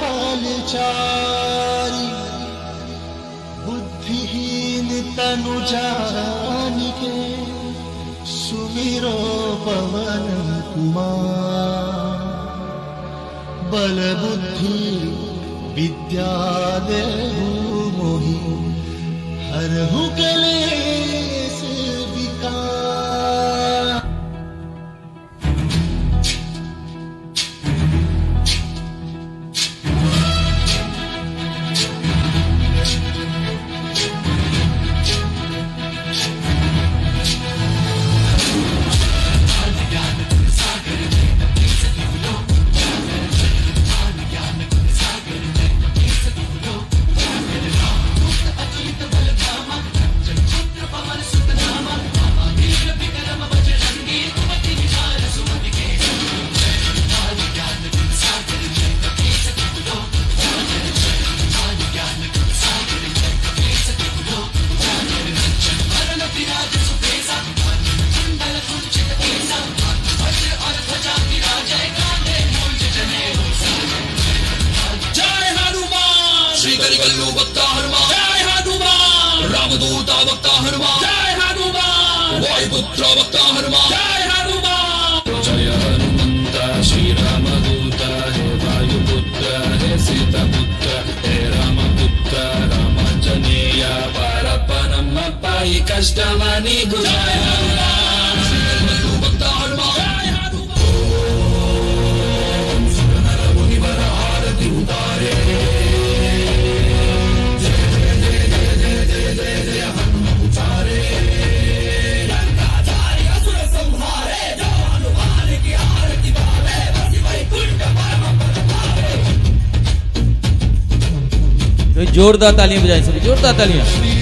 बलचारि बुद्धिहीन तनुजाने सुमिरो पवन कुमा बलबुद्धि विद्या देव मोहि हरहु कले వక్త హనుమా జయ హనుమా ఓయ్ పుత్ర వక్త హనుమా జయ హనుమా జయ హనుమంత శ్రీరామ దూత హే వాయుపుత్ర హే సీత పుత్ర హే రామపుత్ర రామజనేయ పరపనమ్మ పై కష్టమని గుజయ హనుమా जोरदार तालियाँ बजाएँ सभी जोरदार तालियाँ।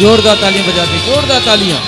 जोरदार तालियाँ बजाती जोरदार तालियाँ।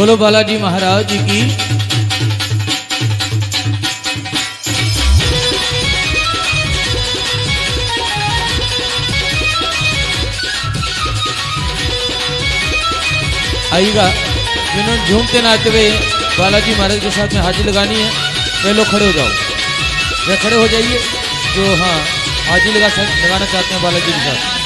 बोलो बालाजी महाराज जी की। आइएगा जिन्होंने झूमते नाचते हुए बालाजी महाराज के साथ में हाजिर लगानी है। वे लोग खड़े हो जाओ। वे खड़े हो जाइए। जो हाँ हाजिर लगा लगाना चाहते हैं बालाजी के साथ।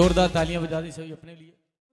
जोरदार तालियाँ बजा दी सभी अपने लिए।